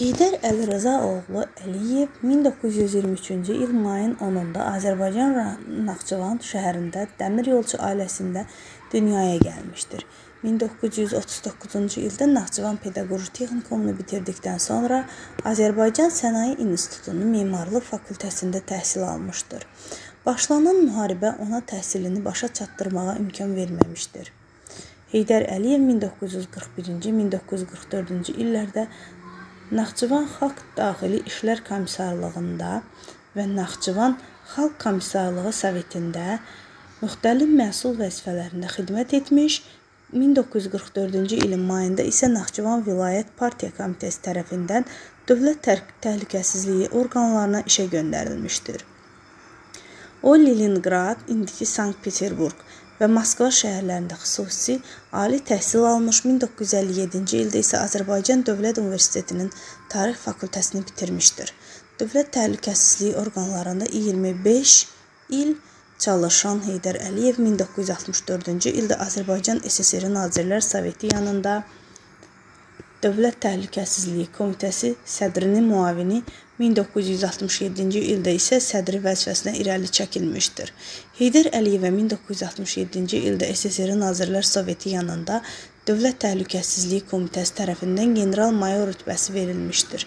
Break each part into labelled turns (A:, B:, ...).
A: Heydər Əlirza oğlu Əliyev 1923-cü il mayın 10-da Azərbaycan Naxçıvan şəhərində dəmir yolçu ailəsində dünyaya gəlmişdir. 1939-cu ildə Naxçıvan Pedaqoji Texnikumunu bitirdikdən sonra Azərbaycan Sənaye İnstitutunun Memarlıq fakültəsində təhsil almışdır. Başlanan müharibə ona təhsilini başa çatdırmağa imkan verməmişdir. Heydər Əliyev 1941-ci, 1944-cü illərdə Naxçıvan Xalq Daxili İşlər Komissarlığında və Naxçıvan Xalq Komissarlığı Sovetində müxtəlif məsul vəzifələrində xidmət etmiş, 1944-cü ilin mayında isə Naxçıvan Vilayət Partiya Komitəsi tərəfindən Dövlət Təhlükəsizliyi orqanlarına işə göndərilmişdir. O Leninqrad, indiki Sankt-Peterburq və Moskva şəhərlərində xüsusi ali təhsil almış, 1957-ci ildə isə Azərbaycan Dövlət Universitetinin Tarix fakültəsini bitirmişdir. Dövlət təhlükəsizliyi orqanlarında 25 il çalışan Heydər Əliyev 1964-cü ildə Azərbaycan SSR Nazirlər Soveti yanında Dövlət Təhlükəsizliyi Komitəsi sədrinin müavini 1967-ci ildə isə sədri vəzifəsinə irəli çəkilmişdir. Heydər Əliyevə 1967-ci ildə SSR Nazirlər Soveti yanında Dövlət Təhlükəsizliyi Komitəsi tərəfindən general-mayor rütbəsi verilmişdir.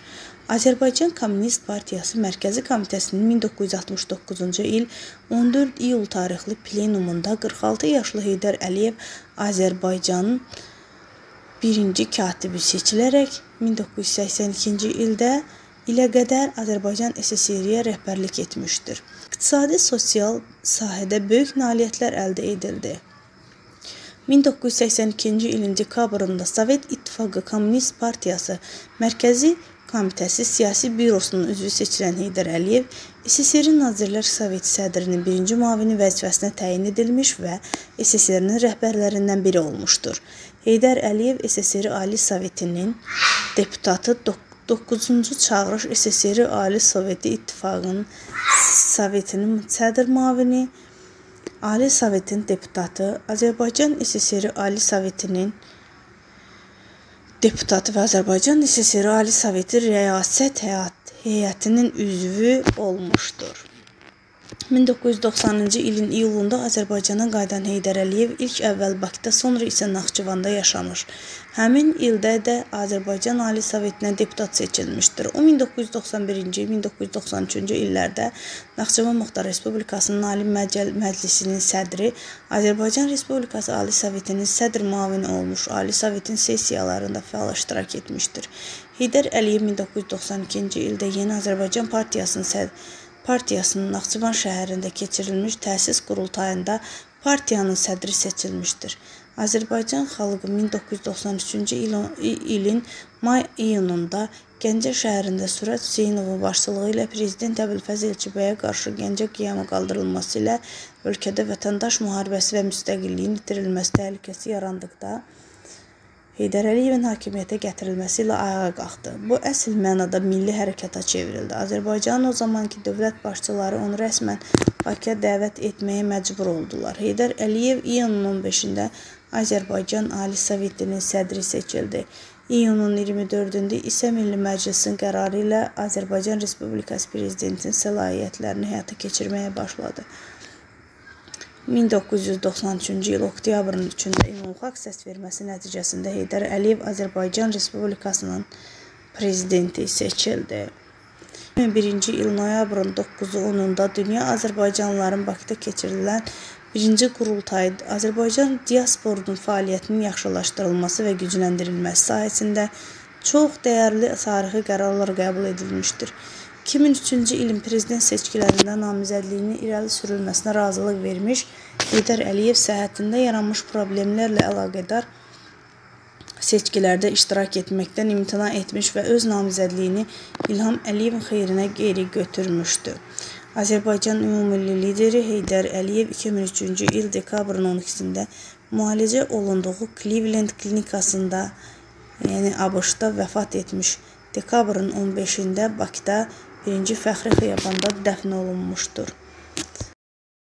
A: Azərbaycan Kommunist Partiyası Mərkəzi Komitəsinin 1969-cu il 14 iyul tarixli plenumunda 46 yaşlı Heydər Əliyev Azərbaycanın birinci katibi seçilərək 1982-ci ildə ilə qədər Azərbaycan SSR-yə rəhbərlik etmişdir. İqtisadi sosial sahədə böyük nailiyyətlər əldə edildi. 1982-ci ilin dekabrında Sovet İttifaqı Kommunist Partiyası Mərkəzi Komitəsi siyasi bürosunun üzvü seçilən Heydər Əliyev SSR Nazirlər Soveti sədrinin birinci müavini vəzifəsinə təyin edilmiş və SSR-nin rəhbərlərindən biri olmuşdur. Heydər Əliyev SSR Ali Sovetinin deputatı 9-cu çağırış SSR Ali Soveti İttifaqının Sovetinin sədr müavini, Ali Sovetin deputatı, Azərbaycan SSR Ali Sovetinin deputatı və Azərbaycan SSR Ali Soveti Rəyasət Heyətinin üzvü olmuşdur. 1990-cı ilin iyulunda Azərbaycana qayıdan Heydər Əliyev ilk əvvəl Bakıda, sonra isə Naxçıvanda yaşamış. Həmin ildə də Azərbaycan Ali Sovetinə deputat seçilmişdir. O 1991-ci, 1993-cü illərdə Naxçıvan Muxtar Respublikasının Ali Məclisinin sədri, Azərbaycan Respublikası Ali Sovetinin sədr müavini olmuş, Ali Sovetin sessiyalarında fəal iştirak etmişdir. Heydər Əliyev 1992-ci ildə Yeni Azərbaycan Partiyasının sədri Partiyasının Naxçıvan şəhərində keçirilmiş təsis qurultayında partiyanın sədri seçilmişdir. Azərbaycan xalqı 1993-cü ilin may-iyununda Gəncə şəhərində Sürət Hüseynovun başçılığı ilə Prezident Əbülfəz Elçibəyə qarşı Gəncə qiyamı qaldırılması ilə ölkədə vətəndaş müharibəsi və müstəqilliyin itirilməsi təhlükəsi yarandıqda Heydər Əliyevin hakimiyyətə gətirilməsi ilə ayağa qalxdı. Bu əsl mənada milli hərəkata çevrildi. Azərbaycanın o zamanki dövlət başçıları onu rəsmən Bakıya dəvət etməyə məcbur oldular. Heydər Əliyev iyunun 15-də Azərbaycan Ali Sovetinin sədri seçildi. İyunun 24-də isə Milli Məclisin qərarı ilə Azərbaycan Respublikası prezidentinin səlahiyyətlərini həyata keçirməyə başladı. 1993-cü il oktyabrın 3-də ümumxalq səsverməsi nəticəsində Heydər Əliyev Azərbaycan Respublikasının prezidenti seçildi. 2001-ci il noyabrın 9-u 10-da Dünya Azərbaycanlıların Bakıda keçirilən birinci qurultayı Azərbaycan diasporunun fəaliyyətinin yaxşılaşdırılması və gücləndirilməsi sahəsində çox dəyərli tarixi qərarlar qəbul edilmişdir. 2003-cü ilin prezident seçkilərində namizədliyinin irəli sürülməsinə razılıq vermiş, Heydər Əliyev səhhətində yaranmış problemlərlə əlaqədar seçkilərdə iştirak etməkdən imtina etmiş və öz namizədliyini İlham Əliyevin xeyrinə geri götürmüşdü. Azərbaycan Ümumilli lideri Heydər Əliyev 2003-cü il dekabrın 12-sində müalicə olunduğu Cleveland klinikasında, yəni ABŞ-da vəfat etmiş. Dekabrın 15-də Bakıda 1-ci Fəxri xiyabanda dəfn olunmuşdur.